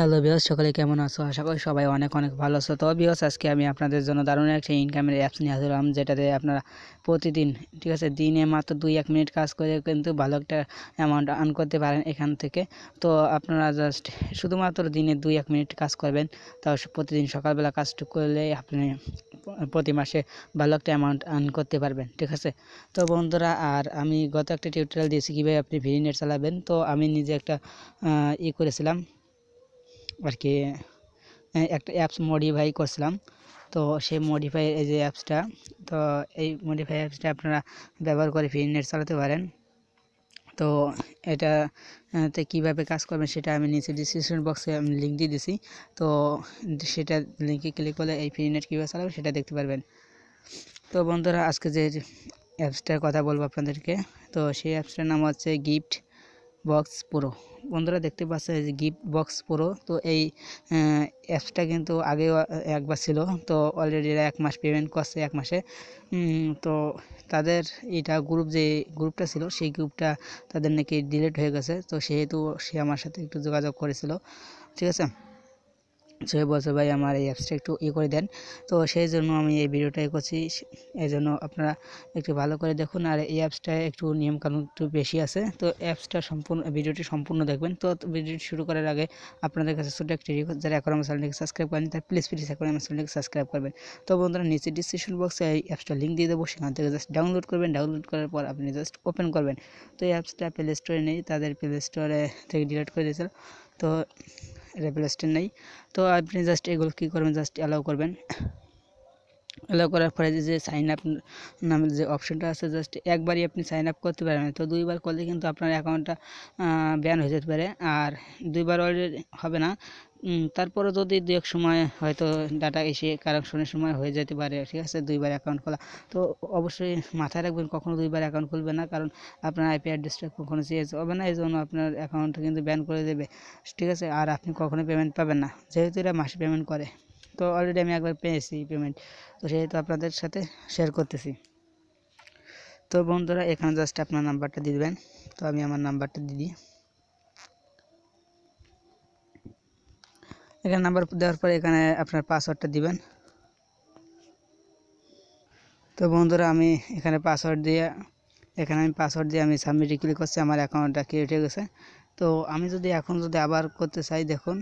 Hello বিয়স সকলে কেমন আছো? আশা করি সবাই অনেক অনেক ভালো আছো। তো বিয়স আজকে আমি আপনাদের জন্য দারুণ একটা ইনকামের অ্যাপস নিয়ে আসলাম যেটাতে আপনারা প্রতিদিন, ঠিক আছে, দিনে মাত্র দুই এক মিনিট কাজ করে কিন্তু ভালো একটা অ্যামাউন্ট আর্ন করতে পারেন এখান থেকে। তো আপনারা জাস্ট শুধুমাত্র দিনে দুই এক মিনিট কাজ করবেন। তাও প্রতিদিন সকালবেলা কাজটুক করলে আপনি প্রতি মাসে ভালো একটা অ্যামাউন্ট আর্ন করতে পারবেন, ঠিক আছে? তো বন্ধুরা, আর আমি গত একটা টিউটোরিয়াল দিয়েছি কীভাবে আপনি ভিডি নেট চালাবেন। তো আমি নিজে একটা ই করেছিলাম। আর কি একটা অ্যাপস মডিফাই করছিলাম। তো সেই মডিফাই এই যে অ্যাপসটা তো এই মডিফাই অ্যাপসটা আপনারা ব্যবহার করে ফ্রি নেট চালাতে পারেন। তো এটা তে কীভাবে কাজ করবেন সেটা আমি নিচে ডিসক্রিপশন বক্সে আমি লিঙ্ক দিয়ে দিছি। তো সেটা লিঙ্কে ক্লিক করলে এই ফ্রি নেট কীভাবে চালাবে সেটা দেখতে পারবেন। তো বন্ধুরা, আজকে যে অ্যাপসটার কথা বলব আপনাদেরকে, তো সেই অ্যাপসটার নাম হচ্ছে গিফট বক্স প্রো। বন্ধুরা দেখতে পাচ্ছে যে গিফট বক্স প্রো। তো এই অ্যাপসটা কিন্তু আগেও একবার ছিল। তো অলরেডি এক মাস পেমেন্ট করছে, এক মাসে। তো তাদের এটা গ্রুপ যে গ্রুপটা ছিল, সেই গ্রুপটা তাদের নাকি ডিলিট হয়ে গেছে। তো সেহেতু সে আমার সাথে একটু যোগাযোগ করেছিল। ঠিক আছে? সে বলছে, ভাই, আমার এই অ্যাপসটা একটু ইয়ে করে দেন। তো সেই জন্য আমি এই ভিডিওটাই করছি। এই জন্য আপনারা একটু ভালো করে দেখুন। আর এই অ্যাপসটা একটু নিয়মকানুন একটু বেশি আছে। তো অ্যাপসটা সম্পূর্ণ ভিডিওটি সম্পূর্ণ দেখবেন। তো ভিডিওটি শুরু করার আগে আপনাদের কাছে ছোটো একটি রিকোয়েস্ট যারা এখন আমার চ্যানেলটিকে সাবস্ক্রাইব করেন তার প্লিজ প্লিজ এখন আমার চ্যানেলটিকে সাবস্ক্রাইব করবেন। তো বন্ধুরা নিচে ডিসক্রিপশন বক্সে এই অ্যাপসটা লিঙ্ক দিয়ে দেবো। সেখান থেকে জাস্ট ডাউনলোড করবেন। ডাউনলোড করার পর আপনি জাস্ট ওপেন করবেন। তো এই অ্যাপসটা প্লে স্টোরে নেই। তাদের প্লে স্টোরে থেকে ডিলিট করে দিয়েছিল। তো রেপ্লেসটেন্ট নেই। তো আপনি জাস্ট এগুলো কী করবেন জাস্ট অ্যালাউ করবেন। অ্যালাউ করার পরে যে সাইন আপ নামের যে অপশনটা আছে জাস্ট একবারই আপনি সাইন আপ করতে পারবেন। তো দুইবার করলে কিন্তু আপনার অ্যাকাউন্টটা ব্যান হয়ে যেতে পারে। আর দুইবার অলরেডি হবে না। তারপরে যদি দু এক সময় হয়তো ডাটা এসে কারেকশনের সময় হয়ে যেতে পারে, ঠিক আছে? দুইবার অ্যাকাউন্ট খোলা। তো অবশ্যই মাথায় রাখবেন, কখনো দুইবার অ্যাকাউন্ট খুলবেন না। কারণ আপনার আইপি অ্যাড্রেসটা কখনো চেঞ্জ হবে না। এই জন্য আপনার অ্যাকাউন্টটা কিন্তু ব্যান করে দেবে। ঠিক আছে? আর আপনি কখনো পেমেন্ট পাবেন না। যেহেতু এরা মাসে পেমেন্ট করে। তো অলরেডি আমি একবার পেয়েছি পেমেন্ট তো সেহেতু আপনাদের সাথে শেয়ার করতেছি। তো বন্ধুরা, এখানে জাস্ট আপনার নাম্বারটা দিয়ে দেবেন। তো আমি আমার নাম্বারটা দিয়ে দিই। এখানে নাম্বার দেওয়ার পরে এখানে আপনার পাসওয়ার্ডটা দিবেন। তো বন্ধুরা, আমি এখানে পাসওয়ার্ড দিয়ে, এখানে আমি পাসওয়ার্ড দিয়ে আমি সাবমিটে ক্লিক করছি, আমার অ্যাকাউন্টটা ক্রিয়েট হয়ে গেছে। তো আমি যদি এখন যদি আবার করতে চাই, দেখুন,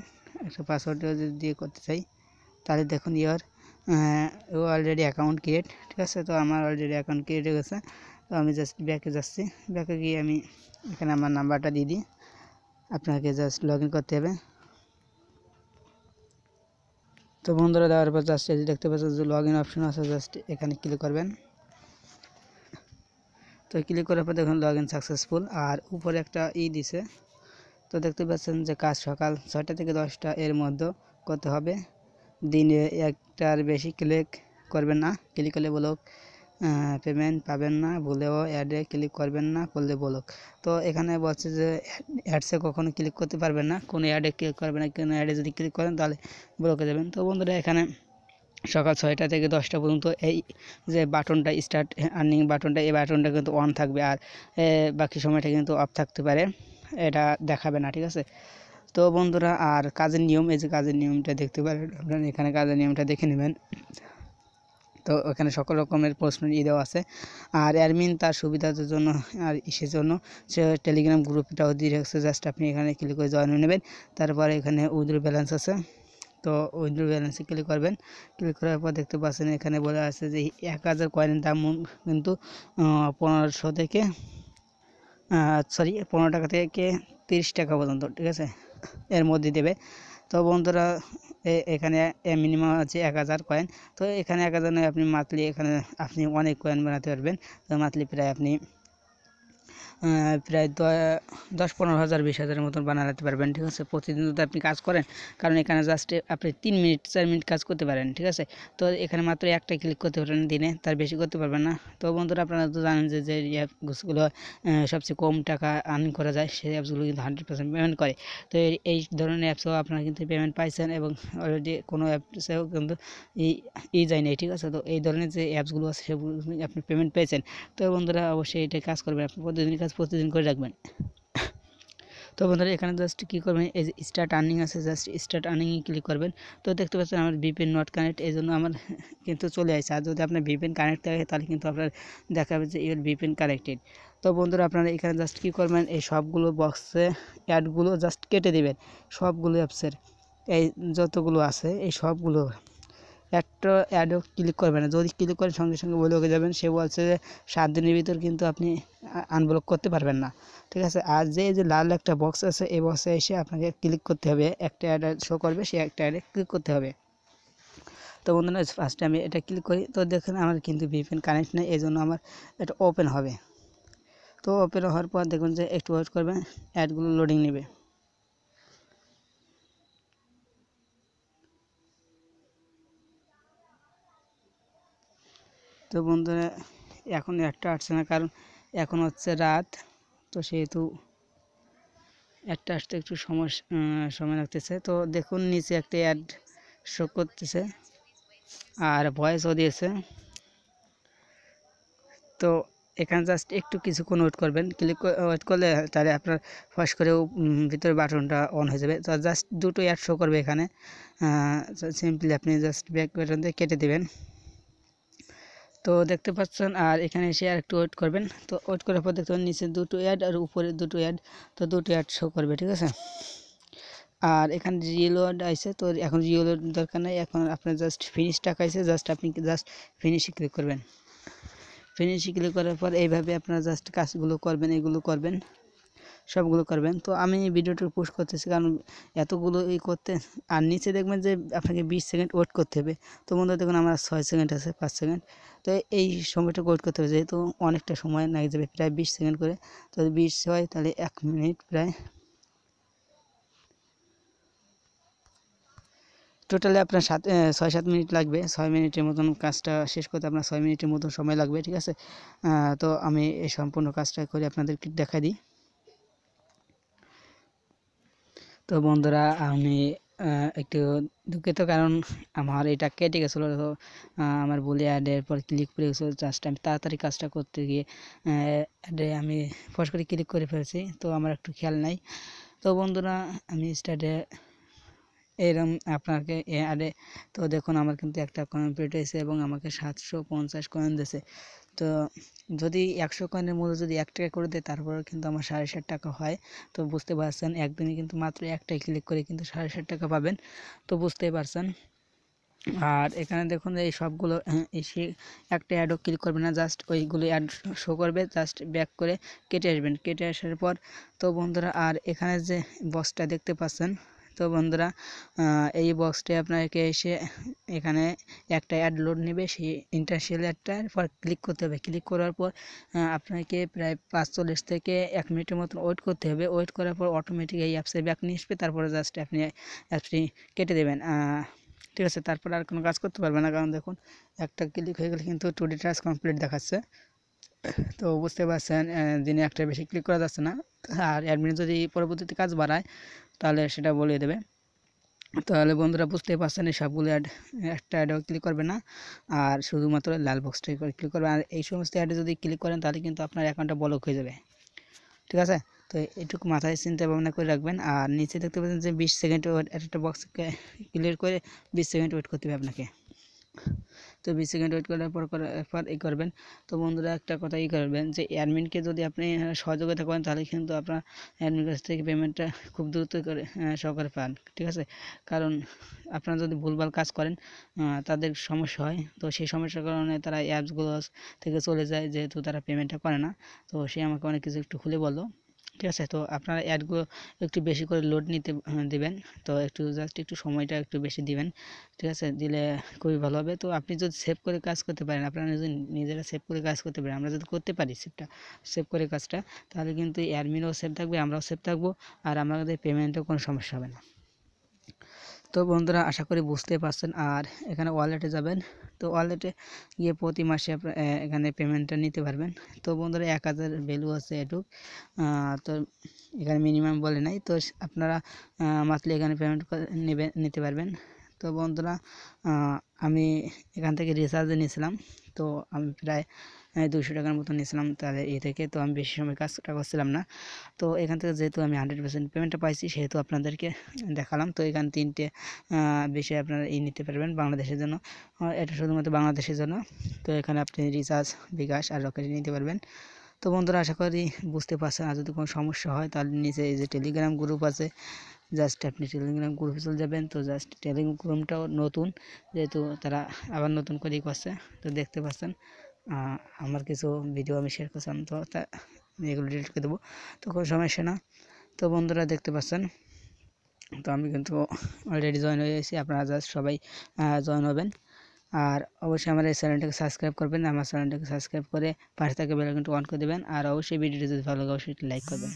একটা পাসওয়ার্ড দিয়ে করতে চাই তাহলে দেখুন, ইয়ার ও অলরেডি অ্যাকাউন্ট ক্রিয়েট ঠিক আছে? তো আমার অলরেডি অ্যাকাউন্ট ক্রিয়েট হয়ে গেছে। তো আমি জাস্ট ব্যাকে যাচ্ছি। ব্যাকে গিয়ে আমি এখানে আমার নাম্বারটা দিয়ে দিই। আপনাকে জাস্ট লগ করতে হবে। তো বন্ধুরা, দেওয়ার পর জাস্ট এই দেখতে পাচ্ছেন যে লগ ইন অপশন আছে জাস্ট এখানে ক্লিক করবেন। তো ক্লিক করার পর দেখুন লগ ইন সাকসেসফুল আর উপরে একটা ই দিছে। তো দেখতে পাচ্ছেন যে কাজ সকাল ছয়টা থেকে দশটা এর মধ্যে করতে হবে। দিনে একটার বেশি ক্লিক করবেন না। ক্লিক করলে বলুক পেমেন্ট পাবেন না ভুলেও অ্যাডে ক্লিক করবেন না, করলে বলুক তো এখানে বলছে যে অ্যাডসে কখনো ক্লিক করতে পারবেন না। কোনো অ্যাডে ক্লিক করবেন না, কোনো অ্যাডে যদি ক্লিক করেন, তাহলে ব্লকে যাবেন। তো বন্ধুরা, এখানে সকাল ছয়টা থেকে দশটা পর্যন্ত এই যে বাটনটা স্টার্ট আর্নিং বাটনটা, এই বাটনটা কিন্তু অন থাকবে। আর বাকি সময়টা কিন্তু অফ থাকতে পারে। এটা দেখাবে না, ঠিক আছে? তো বন্ধুরা, আর কাজের নিয়ম, এই যে কাজের নিয়মটা দেখতে পারেন, আপনারা এখানে কাজের নিয়মটা দেখে নেবেন। তো ওখানে সকল রকমের প্রশ্ন ই দেওয়া আছে। আর অ্যাডমিন তার সুবিধার জন্য আর ইসের জন্য, সে টেলিগ্রাম গ্রুপটাও দিয়ে রাখছে। জাস্ট আপনি এখানে ক্লিক করে জয়েন হয়ে নেবেন। তারপরে এখানে উইথড্র ব্যালেন্স আছে। তো উইথড্র ব্যালেন্সে ক্লিক করবেন। ক্লিক করার পর দেখতে পাচ্ছেন এখানে বলা আছে যে এক হাজার কয়েনের দাম কিন্তু পনেরোশো থেকে সরি পনেরো টাকা থেকে তিরিশ টাকা পর্যন্ত, ঠিক আছে? এর মধ্যে দেবে। তো বন্ধুরা এখানে মিনিমাম আছে এক হাজার কয়েন তো এখানে এক হাজার নয়, আপনি মান্থলি এখানে আপনি অনেক কয়েন বানাতে পারবেন। তো মান্থলি প্রায় আপনি প্রায় দশ পনেরো হাজার, বিশ হাজারের মতন বানাতে পারবেন, ঠিক আছে? প্রতিদিন যদি আপনি কাজ করেন, কারণ এখানে জাস্ট আপনি তিন মিনিট, চার মিনিট কাজ করতে পারেন, ঠিক আছে? তো এখানে মাত্র একটা ক্লিক করতে পারেন দিনে, তার বেশি করতে পারবেন না। তো বন্ধুরা, আপনারা তো জানেন যে যে অ্যাপসগুলো সবচেয়ে কম টাকা আর্ন করা যায়, সেই অ্যাপসগুলো কিন্তু হান্ড্রেড পার্সেন্ট পেমেন্ট করে। তো এই ধরনের অ্যাপসও আপনারা কিন্তু পেমেন্ট পাইছেন এবং অলরেডি কোনো অ্যাপসেও কিন্তু ই যায় নাই, ঠিক আছে? তো এই ধরনের যে অ্যাপসগুলো আছে, সেগুলো আপনি পেমেন্ট পেয়েছেন। তো বন্ধুরা, অবশ্যই এটা কাজ করবেন। আপনি প্রতিদিন কাজ প্রতিদিন করে রাখবেন। তো বন্ধুরা, এখানে জাস্ট কী করবেন? এই যে স্টার্ট আর্নিং আছে জাস্ট স্টার্ট আর্নিংয়ে ক্লিক করবেন। তো দেখতে পাচ্ছেন আমার ভিপিএন নট কানেক্ট এই জন্য আমার কিন্তু চলে আসছে আর যদি আপনার ভিপিএন কানেক্ট থাকে, তাহলে কিন্তু আপনার দেখাবে যে ইউর ভিপিএন কানেক্টেড তো বন্ধুরা, আপনারা এখানে জাস্ট কী করবেন? এই সবগুলো বক্সে অ্যাডগুলো জাস্ট কেটে দেবেন। সবগুলো অ্যাপসের এই যতগুলো আছে, এই সবগুলো। একটা অ্যাডও ক্লিক করবেন না। যদি ক্লিক করেন, সঙ্গে সঙ্গে বলে ওকে যাবেন। সে বলছে যে, সাত দিনের ভিতর কিন্তু আপনি আনব্লক করতে পারবেন না। ঠিক আছে? আর যে যে লাল একটা বক্স আছে, এই বক্সে এসে আপনাকে ক্লিক করতে হবে। একটা অ্যাড শো করবে, সে একটা অ্যাডে ক্লিক করতে হবে। তো বন্ধুরা ফার্স্টে আমি এটা ক্লিক করি। তো দেখেন, আমার কিন্তু ভিপিএন কানেক্ট নেই। এই জন্য আমার এটা ওপেন হবে। তো ওপেন হওয়ার পর দেখুন যে, একটু ওয়েট করবেন অ্যাডগুলো লোডিং নেবে। তো বন্ধুরা, এখন একটা আসছে না, কারণ এখন হচ্ছে রাত। তো সেহেতু একটা আসতে একটু সময় সময় লাগতেছে। তো দেখুন, নিচে একটা অ্যাড শো করতেছে, আর ভয়েসও দিয়েছে। তো এখানে জাস্ট একটু কিছুক্ষণ ওয়েট করবেন। ক্লিক ওয়েট করলে তাহলে আপনার ফস করে ভিতরে বাটনটা অন হয়ে যাবে। তো জাস্ট দুটো অ্যাড শো করবে এখানে। সিম্পলি আপনি জাস্ট ব্যাক বাটন দিয়ে কেটে দেবেন। তো দেখতে পাচ্ছেন, আর এখানে এসে আর একটু ওয়েট করবেন। তো ওয়েট করার পর দেখতে পাচ্ছেন, নিচে দুটো অ্যাড আর উপরে দুটো অ্যাড তো দুটো অ্যাড শো করবে, ঠিক আছে? আর এখানে রিলোড আছে তো এখন রিলোড দরকার নেই, এখন আপনার জাস্ট ফিনিশ টাকা আছে জাস্ট আপনি জাস্ট ফিনিশে ক্লিক করবেন। ফিনিশে ক্লিক করার পর এইভাবে আপনারা জাস্ট কাজগুলো করবেন, এগুলো করবেন। সবগুলো করবেন। তো আমি ভিডিওটা পোস্ট করতেছি কারণ এতগুলো এই করতে আর নিচে দেখবেন যে আপনাকে বিশ সেকেন্ড ওয়েট করতে হবে। তো বন্ধু দেখুন আমার ছয় সেকেন্ড আছে, পাঁচ সেকেন্ড তো এই সময়টা ওয়েট করতে হবে যেহেতু অনেকটা সময় লাগে যাবে, প্রায় বিশ সেকেন্ড করে। তো বিশ হয় তাহলে এক মিনিট প্রায়। টোটালি আপনার সাত ছয় সাত মিনিট লাগবে। ছয় মিনিটের মতন কাজটা শেষ করতে আপনার ছয় মিনিটের মতন সময় লাগবে, ঠিক আছে? তো আমি এই সম্পূর্ণ কাজটা করে আপনাদেরকে দেখা দিই। তো বন্ধুরা, আমি একটু দুঃখিত কারণ আমার এটা কেটে গেছিল। তো আমার বলে অ্যাডের পর ক্লিক করে গেছিল। জাস্ট আমি তাড়াতাড়ি কাজটা করতে গিয়ে অ্যাডে আমি ফস করে ক্লিক করে ফেলছি। তো আমার একটু খেয়াল নাই। তো বন্ধুরা, আমি স্টার্টে এরম আপনাকে অ্যাডে তো দেখুন আমার কিন্তু একটা কমপ্লিট হয়েছে এবং আমাকে সাতশো পঞ্চাশ কয়েন দিয়েছে। তো যদি একশো কয়েনের মধ্যে যদি এক টাকা করে দেয় তারপরে কিন্তু আমার সাড়ে ষাট টাকা হয়। তো বুঝতে পারছেন, একদিনে কিন্তু মাত্র একটাই ক্লিক করে কিন্তু সাড়ে ষাট টাকা পাবেন। তো বুঝতেই পারছেন। আর এখানে দেখুন এই সবগুলো এসে একটা অ্যাডও ক্লিক করবে না জাস্ট ওইগুলো অ্যাড শো করবে জাস্ট ব্যাক করে কেটে আসবেন। কেটে আসার পর, তো বন্ধুরা, আর এখানে যে বক্সটা দেখতে পাচ্ছেন তো বন্ধুরা এই বক্সটি আপনাকে এসে এখানে একটা অ্যাড লোড নেবে, সেই ইন্টারশিয়াল অ্যাডটার পর ক্লিক করতে হবে। ক্লিক করার পর আপনাকে প্রায় পাঁচচল্লিশ থেকে এক মিনিটের মতন ওয়েট করতে হবে। ওয়েট করার পর অটোমেটিক এই অ্যাপসে ব্যাক নিয়ে আসবে। তারপরে জাস্ট আপনি অ্যাপসটি কেটে দেবেন। ঠিক আছে? তারপর আর কোনো কাজ করতে পারবে না। কারণ দেখুন, একটা ক্লিক হয়ে গেলে কিন্তু টু ডি কমপ্লিট দেখাচ্ছে। তো বুঝতে পারছেন দিনে একটা বেশি ক্লিক করা যাচ্ছে না, আর অ্যাডমিন যদি পরবর্তীতে কাজ বাড়ায়, তাহলে সেটা বলে দেবে। তাহলে বন্ধুরা বুঝতে পারছেন, এই সবগুলো অ্যাড একটা অ্যাডও ক্লিক করবে না, আর শুধুমাত্র লাল বক্সটাই করে ক্লিক করবে, আর এই সমস্ত অ্যাডে যদি ক্লিক করেন, তাহলে কিন্তু আপনার অ্যাকাউন্টটা ব্লক হয়ে যাবে। ঠিক আছে? তো এটুকু মাথায় চিন্তা ভাবনা করে রাখবেন, আর নিচে দেখতে পাচ্ছেন যে বিশ সেকেন্ড একটা বক্স ক্লিয়ার করে বিশ সেকেন্ড ওয়েট করতে হবে আপনাকে। তো বিশ সেকেন্ড ওয়েট করার পর করার এই করবেন। তো বন্ধুরা, একটা কথা ই করবেন যে অ্যাডমিনকে যদি আপনি সহযোগিতা করেন, তাহলে কিন্তু আপনার অ্যাডমিন কাছ থেকে পেমেন্টটা খুব দ্রুত করে সহকারে পান, ঠিক আছে? কারণ আপনারা যদি ভুলভাল কাজ করেন তাদের সমস্যা হয়। তো সেই সমস্যার কারণে তারা অ্যাপসগুলো থেকে চলে যায়, যেহেতু তারা পেমেন্টটা করে না। তো সে আমাকে অনেক কিছু একটু খুলে বলল। ঠিক আছে? তো আপনারা অ্যাডগুলো একটু বেশি করে লোড নিতে দেবেন। তো একটু জাস্ট একটু সময়টা একটু বেশি দিবেন। ঠিক আছে? দিলে খুবই ভালো হবে। তো আপনি যদি সেভ করে কাজ করতে পারেন, আপনারা যদি নিজেরা সেভ করে কাজ করতে পারেন, আমরা যদি করতে পারি সেভটা সেভ করে কাজটা, তাহলে কিন্তু অ্যাডমিনও সেভ থাকবে, আমরাও সেভ থাকব, আর আমাদের পেমেন্টেও কোনো সমস্যা হবে না। তো বন্ধুরা আশা করি বুঝতে পারছেন, আর এখানে ওয়ালেটে যাবেন। তো ওয়ালেটে গিয়ে প্রতি মাসে এখানে পেমেন্টটা নিতে পারবেন। তো বন্ধুরা এক হাজার ভ্যালু আছে এটুক। তো এখানে মিনিমাম বলে নাই। তো আপনারা মান্থলি এখানে পেমেন্ট নেবে, নিতে পারবেন। তো বন্ধুরা আমি এখান থেকে রিচার্জে নিয়েছিলাম। তো আমি প্রায় দুশো টাকার মতো নিয়েছিলাম তাহলে এ থেকে, তো আমি বেশি সময় কাজটা করছিলাম না। তো এখান থেকে যেহেতু আমি হান্ড্রেড পার্সেন্ট পেমেন্টটা পাইছি, সেহেতু আপনাদেরকে দেখালাম। তো এখানে তিনটে বেশি আপনারা এই নিতে পারবেন বাংলাদেশের জন্য। এটা শুধুমাত্র বাংলাদেশের জন্য। তো এখানে আপনি রিচার্জ বিকাশ আর রকেট নিতে পারবেন। তো বন্ধুরা, আশা করি বুঝতে পারছেন। আর যদি কোনো সমস্যা হয়, তাহলে নিচে এই যে টেলিগ্রাম গ্রুপ আছে জাস্ট আপনি টেলিগ্রাম গ্রুপে চলে যাবেন। তো জাস্ট টেলিগ্রাম গ্রুপটাও নতুন, যেহেতু তারা আবার নতুন করেই করছে তো দেখতে পাচ্ছেন। আমার কিছু ভিডিও আমি শেয়ার করছিলাম, তো তা এগুলো ডিলিট করে দেবো। তো কোনো সমস্যা না। তো বন্ধুরা দেখতে পাচ্ছেন, তো আমি কিন্তু অলরেডি জয়েন হয়ে গেছি। আপনারা জাস্ট সবাই জয়েন হবেন। আর অবশ্যই আমার এই চ্যানেলটাকে সাবস্ক্রাইব করবেন। আমার চ্যানেলটাকে সাবস্ক্রাইব করে পাশে থাকা বেলাইকনটা অন করে দেবেন। আর অবশ্যই ভিডিওটি যদি ভালো লাগে, অবশ্যই লাইক করবেন।